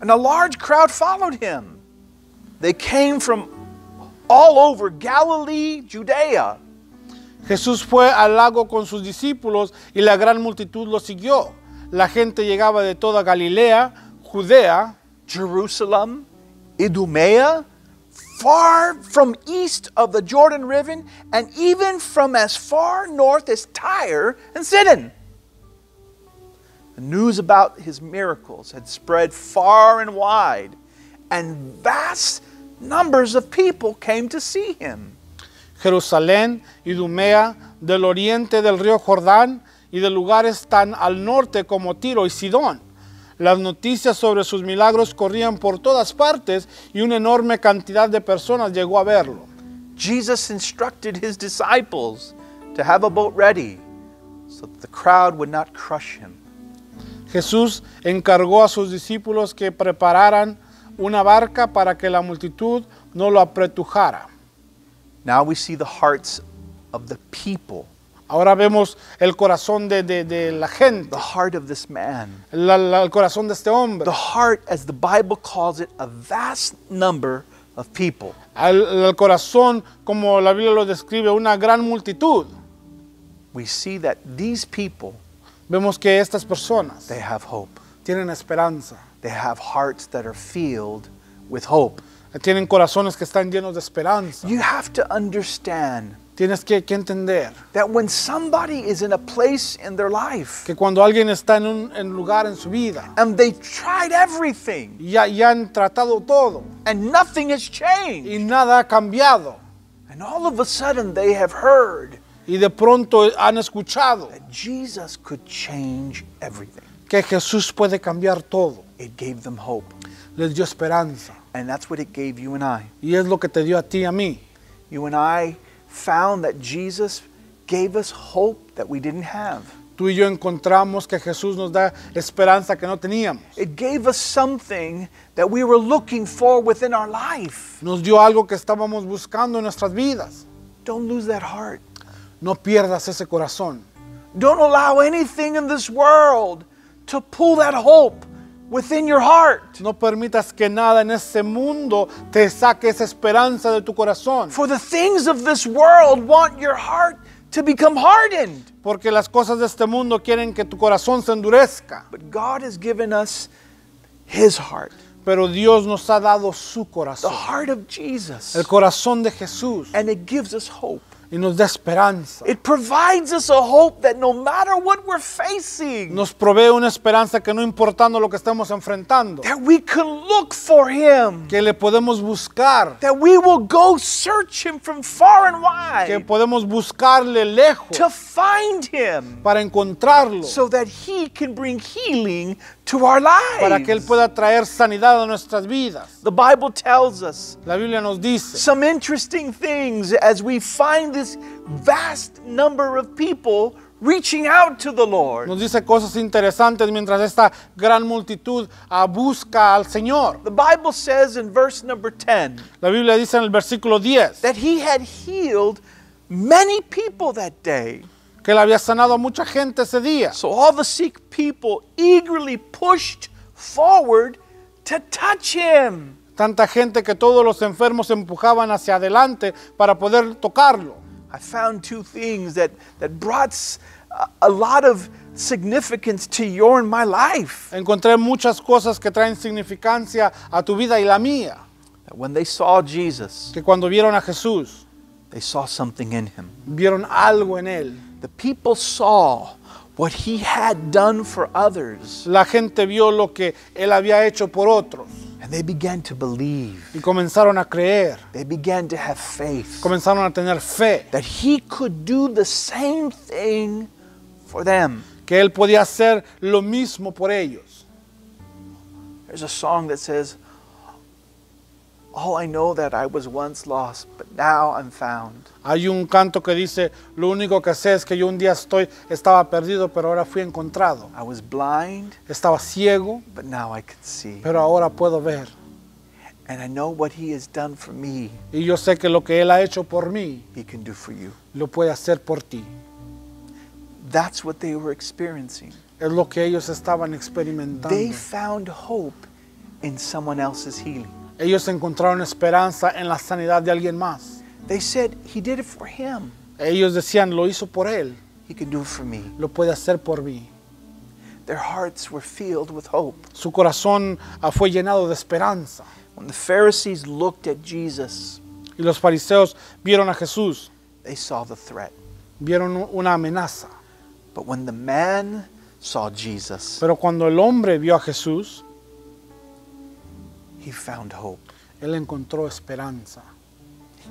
and a large crowd followed him. They came from all over Galilee, Judea. Jesús fue al lago con sus discípulos y la gran multitud lo siguió. La gente llegaba de toda Galilea, Judea, Jerusalem, Idumea, far from east of the Jordan River, and even from as far north as Tyre and Sidon. The news about his miracles had spread far and wide, and vast numbers of people came to see him. Jerusalén, Idumea, del oriente del río Jordán y de lugares tan al norte como Tiro y Sidón. Las noticias sobre sus milagros corrían por todas partes y una enorme cantidad de personas llegó a verlo. Jesus instructed his disciples to have a boat ready so that the crowd would not crush him. Jesús encargó a sus discípulos que prepararan una barca para que la multitud no lo apretujara. Now we see the hearts of the people Ahora vemos el corazón de, de- de la gente, the heart of this man. la- la- el corazón de este hombre. The heart, as the Bible calls it, a vast number of people. El, el corazón, como la Biblia lo describe, una gran multitud. We see that these people, Vemos que estas personas they have hope. tienen esperanza, They have hearts that are filled with hope. tienen corazones que están llenos de esperanza. You have to understand Tienes que, que entender that when somebody is in a place in their life que cuando alguien está en un en lugar en su vida and they tried everything y ya, ya han tratado todo and nothing has changed, y nada ha cambiado and all of a sudden they have heard y de pronto han escuchado that Jesus could change everything, que Jesús puede cambiar todo, it gave them hope. les dio esperanza And that's what it gave you and I. y es lo que te dio a ti y a mí. You and I found that Jesus gave us hope that we didn't have. Tú y yo encontramos que Jesús nos da esperanza que no teníamos. It gave us something that we were looking for within our life. Nos dio algo que estábamos buscando en nuestras vidas. Don't lose that heart. No pierdas ese corazón. Don't allow anything in this world to pull that hope within your heart. No permitas que nada en ese mundo te saque esa esperanza de tu corazón. For the things of this world want your heart to become hardened. Porque las cosas de este mundo quieren que tu corazón se endurezca. But God has given us His heart, Pero Dios nos ha dado su the corazón. heart of Jesus, El corazón de Jesús. and it gives us hope. Y nos da esperanza. It provides us a hope that no matter what we're facing, Nos provee una esperanza que no importando lo que estemos enfrentando. that we can look for Him, Que le podemos buscar. that we will go search Him from far and Que wide podemos buscarle lejos. to find Him. Para encontrarlo. so that he can bring healing to our lives. Para que Él pueda traer sanidad a nuestras vidas. the Bible tells us La Biblia nos dice. some interesting things as we find this vast number of people reaching out to the Lord. Nos dice cosas interesantes mientras esta gran multitud ah, busca al Señor. The Bible says in verse number 10 La Biblia dice en el versículo 10 that he had healed many people that day. que Él había sanado a mucha gente ese día. So all the sick people eagerly pushed forward to touch him. Tanta gente que todos los enfermos empujaban hacia adelante para poder tocarlo. I found two things that, that brought a lot of significance to your and my life. Encontré muchas cosas que traen significancia a tu vida y la mía. That when they saw Jesus, Que cuando vieron a Jesús, they saw something in him. vieron algo en Él. The people saw what he had done for others, La gente vio lo que Él había hecho por otros and they began to believe. y comenzaron a creer, They began to have faith comenzaron a tener fe that he could do the same thing for them. que Él podía hacer lo mismo por ellos. There's a song that says, All I know that I was once lost, but now I'm found. Hay un canto que dice, lo único que sé es que yo un día estoy, estaba perdido, pero ahora fui encontrado. I was blind, Estaba ciego, but now I can see. pero ahora puedo ver. And I know what he has done for me, Y yo sé que lo que Él ha hecho por mí, he can do for you. lo puede hacer por ti. That's what they were experiencing. Es lo que ellos estaban experimentando. They found hope in someone else's healing. Ellos encontraron esperanza en la sanidad de alguien más. They said, He did it for him. Ellos decían, lo hizo por Él, He can do it for me. lo puede hacer por mí. Their hearts were filled with hope. Su corazón ah, fue llenado de esperanza. When the Pharisees looked at Jesus, Y los fariseos vieron a Jesús, they saw the threat. vieron una amenaza. But when the man saw Jesus, Pero cuando el hombre vio a Jesús, he found hope. él encontró esperanza.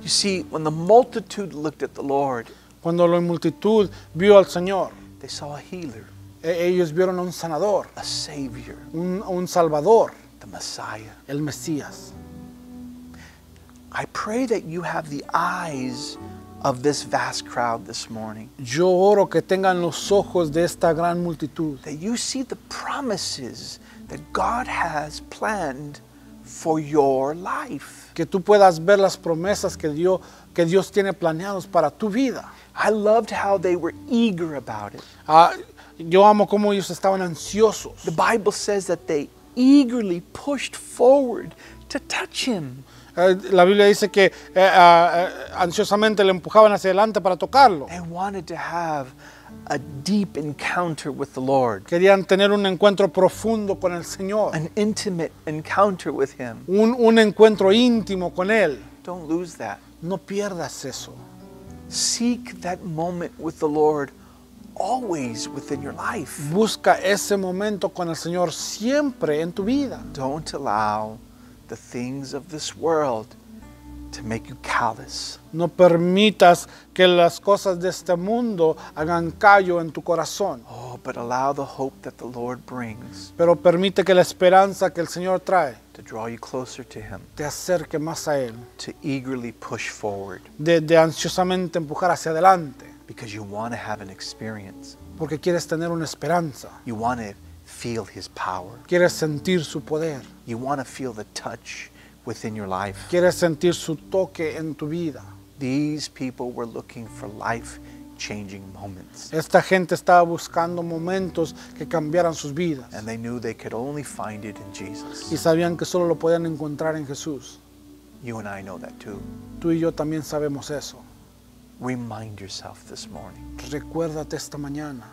You see, when the multitude looked at the Lord, Cuando la multitud vio al Señor, they saw a healer, e- ellos vieron a un sanador, a savior, un, un salvador, the Messiah. el Mesías. I pray that you have the eyes of this vast crowd this morning, Yo oro que tengan los ojos de esta gran multitud, that you see the promises that God has planned for your life. que tú puedas ver las promesas que Dios, que Dios tiene planeados para tu vida. I loved how they were eager about it. Ah, yo amo cómo ellos estaban ansiosos. The Bible says that they eagerly pushed forward to touch him. Eh, la Biblia dice que eh, ansiosamente le empujaban hacia adelante para tocarlo. They wanted to have a deep encounter with the Lord, Querían tener un encuentro profundo con el Señor, an intimate encounter with him. un, un encuentro íntimo con Él. Don't lose that. No pierdas eso. Seek that moment with the Lord always within your life. Busca ese momento con el Señor siempre en tu vida. Don't allow the things of this world to make you callous. No permitas que las cosas de este mundo hagan callo en tu corazón, Oh, but allow the hope that the Lord brings pero permite que la esperanza que el Señor trae to draw you closer to Him, te acerque más a Él, to eagerly push forward. De, de ansiosamente empujar hacia adelante, because you want to have an experience. porque quieres tener una esperanza, You want to feel His power. quieres sentir su poder, You want to feel the touch within your life. quieres sentir su toque en tu vida. These people were looking for life changing moments. Esta gente estaba buscando momentos que cambiaran sus vidas And they knew they could only find it in y Jesus. sabían que solo lo podían encontrar en Jesús. You and I know that too. Tú y yo también sabemos eso. Remind yourself this morning. Recuérdate esta mañana,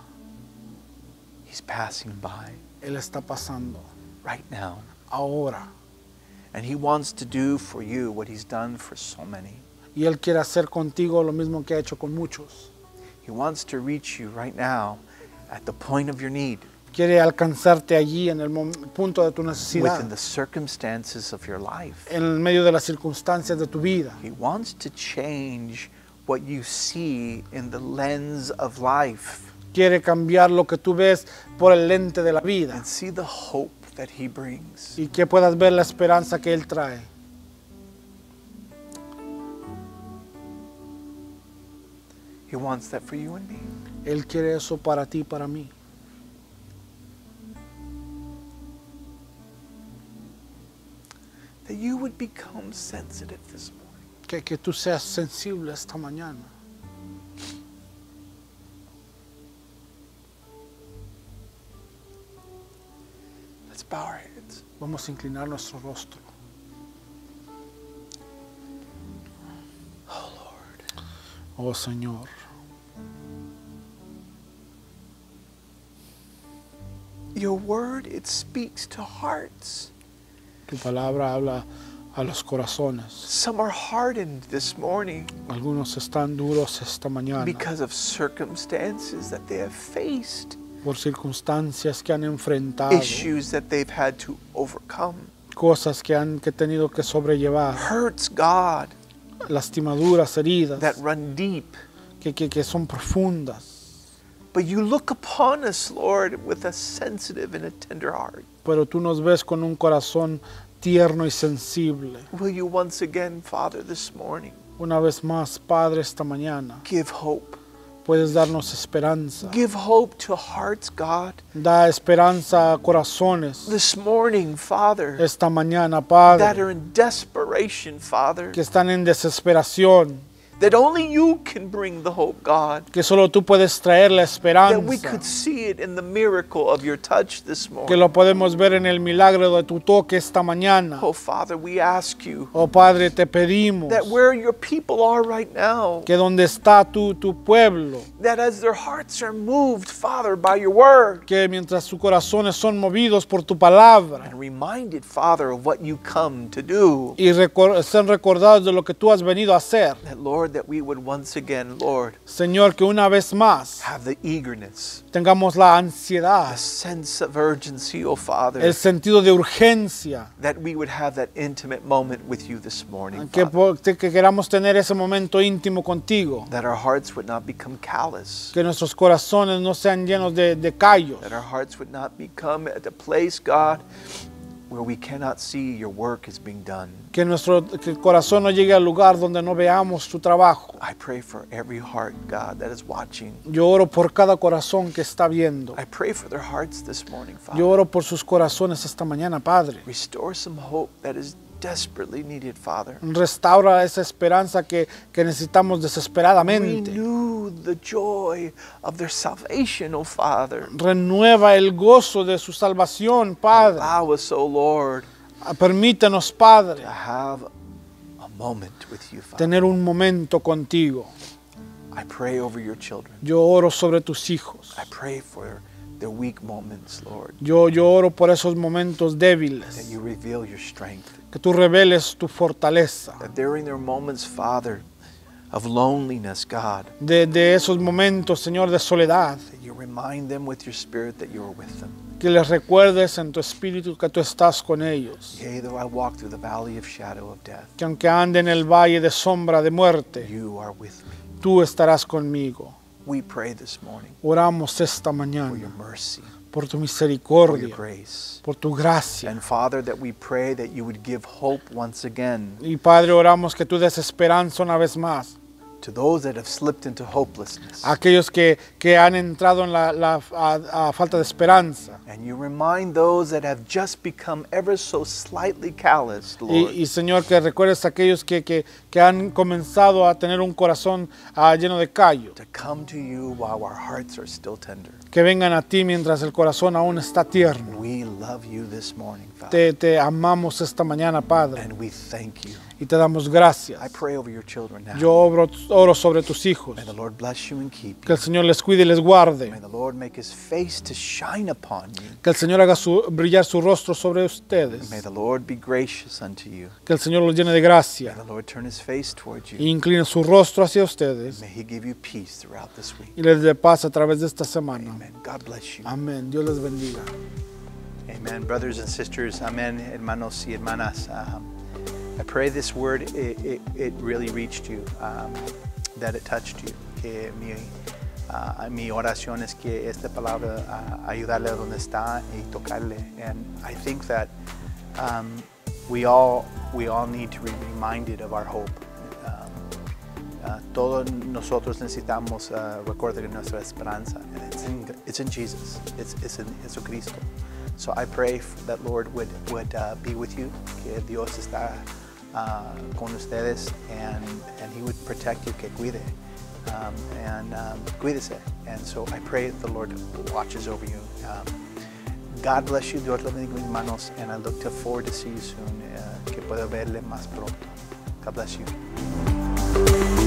He's passing by Él está pasando right now. ahora And He wants to do for you what He's done for so many. y Él quiere hacer contigo lo mismo que ha hecho con muchos. He wants to reach you right now at the point of your need, Quiere alcanzarte allí en el punto de tu within the circumstances of your life. en medio de las circunstancias de tu vida. He wants to change what you see in the lens of life Quiere cambiar lo que tú ves por el lente de la vida and see the hope that He brings. y que puedas ver la esperanza que Él trae. He wants that for you and me. Él quiere eso para ti y para mí. That you would become sensitive this morning. Que, que tú seas sensible esta mañana. Vamos a inclinar nuestro rostro. Oh Lord. Oh Señor, Your word, it speaks to hearts. tu palabra habla a los corazones. Some are hardened this morning Algunos están duros esta mañana because of circumstances that they have faced, por circunstancias que han enfrentado, issues that they've had to overcome. cosas que han que tenido que sobrellevar, Hurts, God, lastimaduras, heridas that run deep. que, que, que son profundas. But you look upon us, Lord, with a sensitive and a tender heart. Pero tú nos ves con un corazón tierno y sensible. Will you once again, Father, this morning, Una vez más, Padre, esta mañana give hope? Puedes darnos esperanza. Give hope to hearts, God. Da esperanza a corazones. This morning, Father, Esta mañana, that Padre, are in desperation, Father, que están en desesperación, that only you can bring the hope, God. que solo tú puedes traer la That we esperanza, could see it in the miracle of your touch this que morning. lo podemos ver en el milagro de tu toque esta mañana. Oh, Father, we ask you Oh Padre, te pedimos that where your people are right now, que donde está tu, tu pueblo, that as their hearts are moved, Father, by your word, que mientras sus corazones son movidos por tu palabra and reminded, Father, of what you come to do, y recor- recordados de lo que tú has venido a hacer, that, Lord, that we would once again, Lord, Señor, que una vez más have the eagerness, tengamos la ansiedad, sense of urgency, oh Father, el sentido de urgencia, that we would have that intimate moment with you this morning, que, Father. que queramos tener ese momento íntimo contigo, that our hearts would not become callous, que nuestros corazones no sean llenos de, de callos, that our hearts would not become at a place, God, where we cannot see your work is being done. Que nuestro que el corazón no llegue al lugar donde no veamos tu trabajo. I pray for every heart, God, that is watching. Yo oro por cada corazón que está viendo. I pray for their hearts this morning, Father. Yo oro por sus corazones esta mañana, Padre. Restore some hope that is desperately needed, Father. Restaura esa esperanza que, que necesitamos desesperadamente. Renew the joy of their salvation, oh Father. Renueva el gozo de su salvación, Padre. Allow us, oh Lord, Permítenos, Padre, to have a moment with you, Father. tener un momento contigo. I pray over your children. Yo oro sobre tus hijos. I pray for their weak moments, Lord, Yo, yo oro por esos momentos that débiles. you reveal your strength. Que tú reveles tu fortaleza. That during their moments, Father, of loneliness, God, De, de esos momentos, Señor, de soledad. that you remind them with your spirit that you are with them. Que les recuerdes en tu espíritu que tú estás con ellos. Yea, though I walk through the valley of shadow of death, Que aunque ande en el valle de sombra de muerte, you are with me. tú estarás conmigo. We pray this morning Oramos esta for your mañana mercy, por tu for your misericordia, grace. por tu gracia. And Father, that we pray that you would give hope once again Y Padre, oramos que tú des esperanza una vez más to those that have slipped into hopelessness. aquellos que, que han entrado en la, la- a- a falta de esperanza. And you remind those that have just become ever so slightly calloused, Y, Lord, y, Señor, que recuerdes a aquellos que, que- que han comenzado a tener un corazón ah, lleno de callo. to come to you while our hearts are still tender. Que vengan a ti mientras el corazón aún está tierno. We love you this morning, Father, Te, te amamos esta mañana, Padre, and we thank you y te damos gracias. Yo oro, oro, sobre tus hijos. Que el Señor les cuide y les guarde. Que el Señor haga su, brillar su rostro sobre ustedes. Que el Señor los llene de gracia. Y e incline su rostro hacia ustedes. Y les dé paz a través de esta semana. Amén. Dios les bendiga. Amén, brothers and sisters. Amén, hermanos y hermanas. Uh, I pray this word, it, it, it really reached you, um, that it touched you. Que mi, ah, mi oración es que esta palabra ah, ayudarle donde está y tocarle. And I think that um, we, all, we all need to be reminded of our hope. Um, ah, todos nosotros necesitamos uh, recordar nuestra esperanza. And it's in, it's in Jesus. It's, it's in Jesucristo. So I pray that Lord would, would uh, be with you, que Dios está uh, con ustedes, and, and He would protect you, que cuide, um, and um, cuídese. And so I pray that the Lord watches over you. Um, God bless you, Dios le bendiga mis manos, and I look forward to see you soon, uh, que pueda verle más pronto. God bless you.